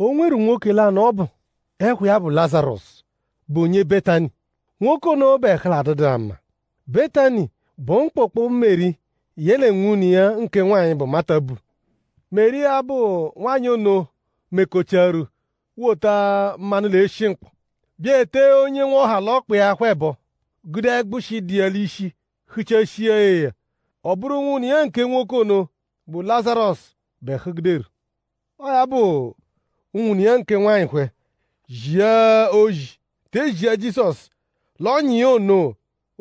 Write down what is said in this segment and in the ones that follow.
o nwere nwoke la na ọ bụ ekwe ya bụ lazarus bụ onye betani nwoke na obe ekela betani bụ mkpụkpụ meri yele nwunye ya nke nwaanyị bụ mata bụ meri abụ nwaanyị ono mekocharu wota mmanụ na-eshi mkpụ bịa ete onye nwe ọhala ọkpa ya akwa bụ gide dị isi ya ọ bụrụ nwunye ya nke nwoke ono bụ lazarus behugder ọ ya bụ nwunye nke nwaanyị kwe jie oyi tejie jizọs lọnyi ono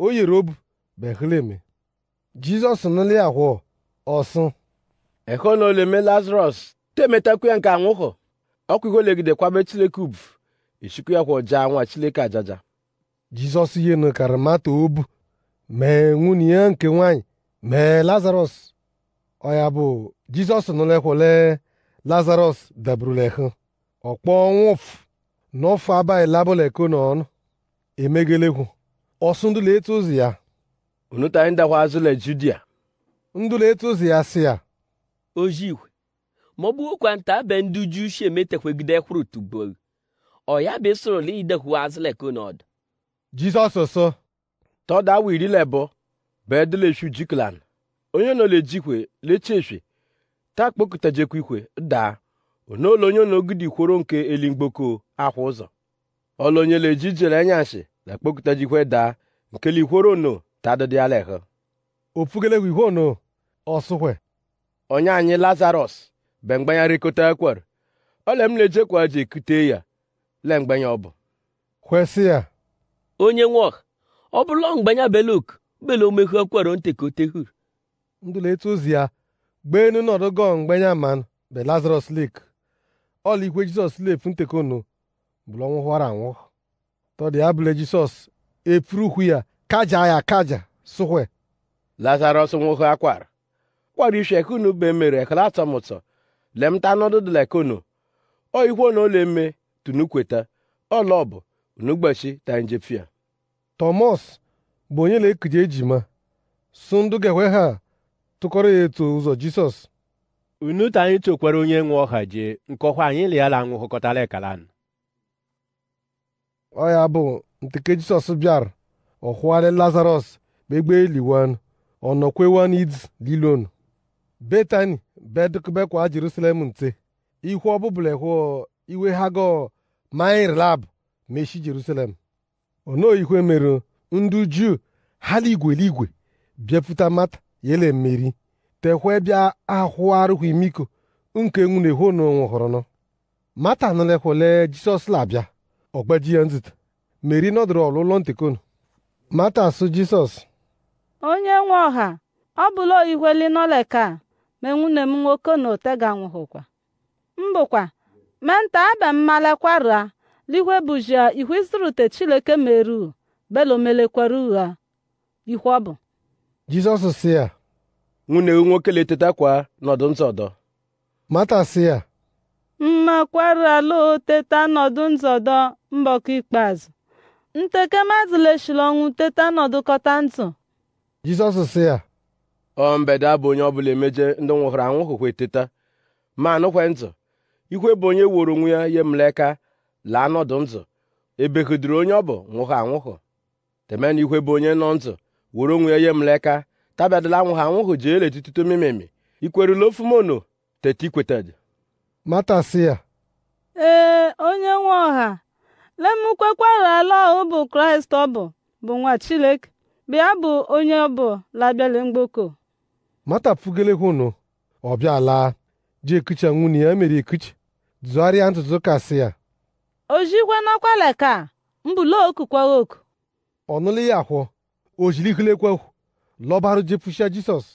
o yere obu bethlem jizọs nụlị agwọ ọsụ ekonoleme lazarus temetakwa ya nke anwụkọ kwabe chileke ubu ichukwu ya kwa ọja nwa chileke ajaja jizọs ihe nụkara mata obu mee nwunye ya nke nwaanyị mee lazarus ọ ya bụ jizọs nụlekwole lazarus daburule ha okpo nwụf n'ofu abai labol ekonon emegelekwu osundula etu ụzọ ya unutai ndakwa azụla judia ndụla etu ụzọ ya si ya ojikwe maọbụ okwa nta abe ndị uju uche emetekwegide kwuru tubolu ọ ya bụ isorola idekwu azụla ekonod jizọs so tọda wiri lebo bedelechu jiklan onye nọ lejikwe lecheshe takpokụtajekwa ikwe daa onole onye naogidikworo nke elimgboko akwa ụzọ olonyele jijere anyasị na kpokụta jikwe daa nke likworonụ tadodialeho ofugelehihonu ọsụkwe onye anyị lazarọs bemgbanyarịkọta ekwere ole m na-ejekwa ji ekute ya le mgbanye kwesị ya onye nwe ọ bụla mgbanya beluk bele omehu ekwere ntekotehu ndụla ozi ya gbee enu n'ọdụgọ mgbanya man be lazarọs lik ọla ikwe jizọs lefu ntekonu bụrụ ọnwụ hụrụ anwụ tọdị abụla jizọs epuru ukwu ya kaja ya kaja sụkwe lazarọs nwụhụ akwara kwara ishe kunu be mere e kalatamụtọ lemta nọdụdụla konu ọ ikwo na ole eme tunukweta ọlọbụ n'ụbọchị tanjepia tọmọs bụ onye na ekuji ejima sụ ndụ ewe ha tụkọrọ ya eto ụzọ jisọs unu ta anyị tokwara onye nwe ọha jee nkọwa anyị lịala anwụ hụkọtala ekalanụ ọ bụ ntike jisọs bịara ọ hụgharị lazarọs begbe liwan ọ id lilon betani bedkbekwa jerusalem nte ihu ọbụbụla iwe hago gọ mair lab meshi jerusalem ihe mere ndị juu ha ligwe ligwe bịapụta mata yele mmeri tehwe bịa ahụ arụghị miko nke nwune hụ na onwe hụrụ nọ mata nụlekwole jisọs labịa ọgbaji ya nzute meri nọdụrụ ọlụlọ ntekonu mata sụ jisọs onye nwe ọha ọ bụla oyikweli nọleka ma nwune m nwoke na otega nwụhụkwa mbụkwa menta abe mmalekwarua ligwe bụjia ihwe zurute chileke meru belo melekwaru ugha ihu ọ bụ jizọs sị ya nwunye nwoke kwa nọdụ nzọdọ mata sị ya mma kwarala oteta nọdụ nzọdọ mbọkọ ikpeazụ ntekemazilechila ọnwụ teta nọdụkọta ntụ jizọs sị ya ọ mgbede abụ onye bụla emeje ndị nwụhụrụ anwụ hụkwa eteta, ma anụkwe ntụ ikwe bụ onye woro onwe ya ihe mleka laa nọdụ ntụ ebekudiri onye ọ bụ nwụhụ anwụhụ temen ikwe bụ onye nọ ntụ woro onwe ya ye mleka tabela ŋu hã ŋu ho dziele tututu mímemi ikwere lofu mono tete ikweteje mata si ya ee onye nwe ọha lemukwekwalala ọhụ bụ kraịst ọ bụ bụ nwa chineke bịa bụ onye ọ bụ labiale mgboko mata pụgelekwanụ ọ bịala ji ekucha nwunye ya mere ekuchi zụgharịa ntụtụ kasị ya ojikwe nakwale ka mbụla ọ ọnụlụ ya akwọ ojilikulekwahu lọbarụ jepụsịa jisọs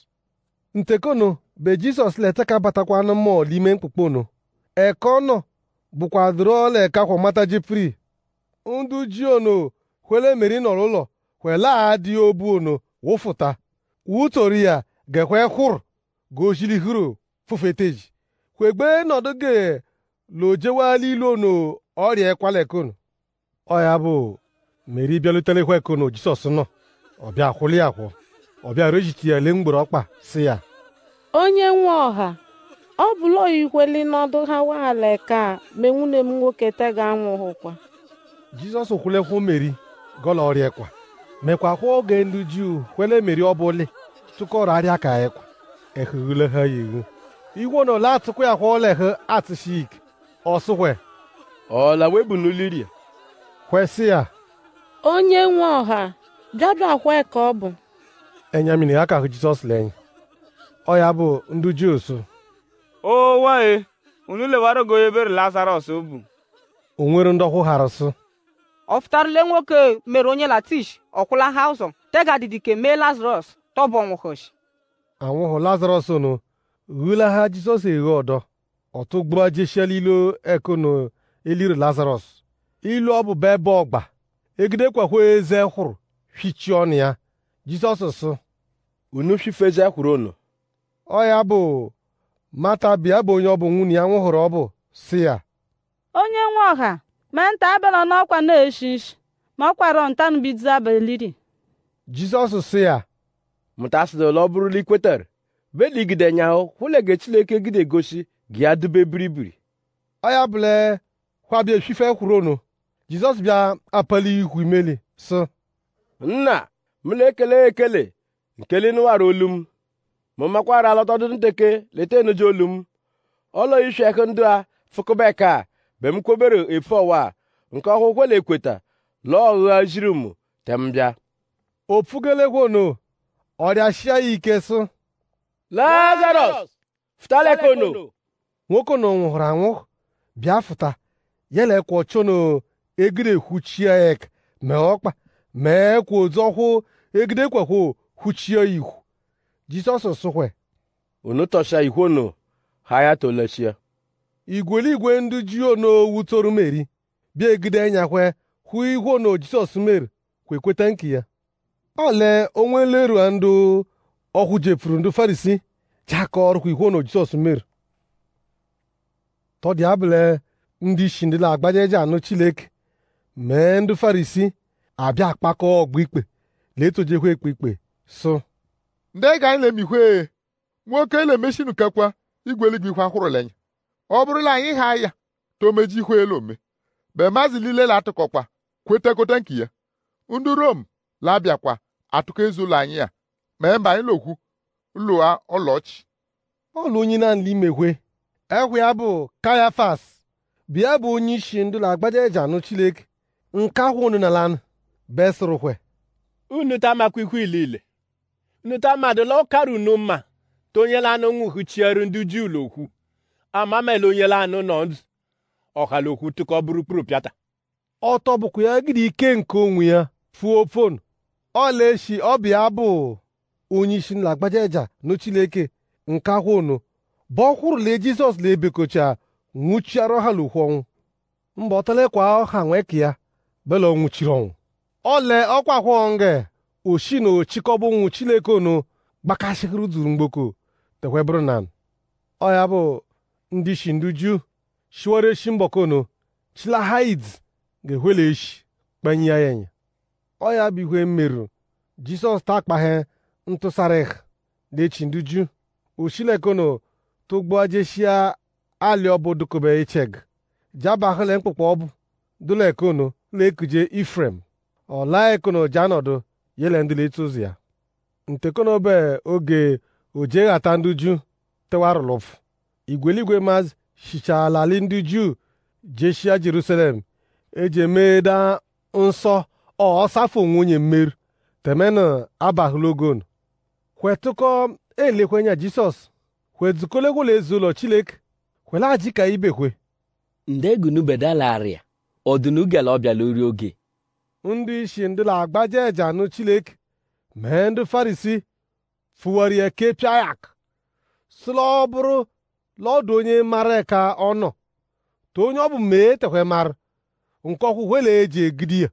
ntekono be jisọs leta ka batakwa anụ mmụọ n'ime mkpukponu ekonọ bụkwa drọla eka kwamata jepri ndu ji ono kwele meri nọrọ ụlọ kwele a obu ono wụfụta wutori ya gekwe kwụrụ gosili huro fufeteji kwegbe nọdụ ge lojewela ilu ono ọrịa ekwala ekonu ọ ya bụ meri bịalutere ekwe ekonu jisọs nọ ọbịa bịa ya ọ bịara ejiti ya lee mgbere ọkpa si ya onye nwe ọha ọ bụla oyikweli n'ọdụ ha wahala ka mgbe nwunye m nwoke tega anwụghịkwa jizọs kwulekwu meri ọrịa gọlọrịakwa mekwa kwa oge ndị juu kwele meri ọ ọbụli tụkọrọ arịa ka ekwa ehughule ha iwu igwe na ole atụkwa ya kwa ole ha atụshik ọsụkwe ọla webu n'ulirie kwesị ya onye nwe ọha bịadụ akwa ka ọ bụ enyamini ya ka hụ jizọs lee ọ ya bụ ndụ jus o wae unu lewarago ebere lazarọs bụ o nwere ndị ọkwụgharụsụ ọ fụtarịla nwoke mere onye latish ọkwụla ha ụzọ tegadidike mee lazarus tọbọ nwụhọsh anwụhụ lazarọs nụ ghula ha jizọs eghe ọdọ ọtụgbua jesiela ilo ekunu eliri lazarus. ilu ọ bụ ebe ọgba egidekwakwụ eze hụrụ hichie ọnụ ya jizọs sụ unu fifezie kwuru unu ọ ya bụ mata bịa bụ onye ọ bụ nwunye ya nwụhụrụ ọ bụ si ya onye nwe ọha ma nta abala n'ọkwa na-eshi nshi ma ọ kwara ntanubidizo abaliri jizọs si ya mụta sịdịla ọ bụrụla ikwetere beligide nyahụ hụlege chileke gide egosi gị adube biribiri ọ ya bụla kwabịa efife kwurunu jizọs bịa apali ikwu imeli sị nna m na-ekele ekele nke lenuwara olu m ma makwara alọtọdụ nteke leta enuji olu m ọlọ ishek ndụ a fụkụbeka be m kwobere efe ọwa nke ọkwụkwọ na-ekweta lụọ ọgha jiri m tembịa o fugelegwono ọrịashịa ya ike sụ lazarọs fụtalekono nwoke na nwụrụ anwụ bịa fụta ya na-ekwe ọchọno egide ekwuchie ek mee ọkpa mee kwa ozu ọkwụ egide kwekwo huchie ihu jisọs sụkwe unu tọcha ihunu ha ya tolechie igweligwe ndị ji onowu toru meri bịa egide anya kwe hụ ihu jisọs mere kwekweta nke ya ole onwe lerua ndụ ọhụ jefuru ndị farisi jaka ọrụ ihuono jisọs mere tọdị abụla ndị isi ndị na eji anụ chileke mee ndụ farisi abịa akpakọ ọgba ikpe na-etojekwa ekpe ikpe sụ ga anyị na-emikwe nwoke na-emechi e nukekwa igwe eluigwe akwụrụla anyị ọ bụrụla anyị ha ya tomeji ihu elu ome be mazi lile la atụkọkwa kwetekọta nke ya ndị rom labịakwa atụkọ ụlọ anyị ya ma mba anyị lokwu lụa ọlọchị ọlụ onye naanị imekwe ehwe ya bụ kayafas bịa bụ onye isi ndụ na-agbaja eji anụ chineke nke ahụ unu na lanụ besụrụkwe unu tamakwa ikwe ile ile nnụta mmadụ la ụkarụ mma mma tonyela anụ nwụhụ chieru ndị juu lokwu amamela onyela anụ nọ ndụ ọhalokwu tụkọ bụrụkpụrụ pịata ọtọ bụkwa ya gịdị ike nke onwe ya fuo fon ọlaeshi ọbịa bụ onye isi na agbajaja na chineke nke ahụnụ bọkwụrụle jizọs na ebekocha nwụchiarụ ha lokwu ọnwụ mba ọtalekwa ọha ka ya bela ọ ọnwụ ole ọkwa hụọ oshino chikọbụnwụ chineke onu gbakasịkịrị zuru mgboko tekwebụrụ na bụ ndị shi ndị ju shiwere shi mgbakonu chilahid ga-ehwele eshi kpenye ya enya ọ ya bụ ihe mmerụ jisọs takpaghe ntụsarịh dechi ndị ju oshilekono tụgbuo jeshia ali ọbụ dukobe icheg jabahụle mkpụkpọ ọbụ dulekono lekuje ifrem ọlaekono janọdụ ya. nduletuzia ntekonobe oge o ojeghata ndị juu tewarụlụfụ igweligwe maz shichalali ndị juu jeshia jerusalem eji emeda nsọ sáfọ nwunye mmeru temenu abahulogon kwetụkọ elekwenya jisọs kwezukolegwula ezuụlọ chileke ji ka ibekwe ndegunubedalaria ọdụnugala ọbịala ori oge ndị isi ndị na-agbaje eji anụ Chineke mee ndị farisi fụwara ya kepịa ọ bụrụ lọdụ onye mara ka ọ nọ ta onye ọ bụ mee tekwe mara nke ọkwụkwe na-eji egidi ya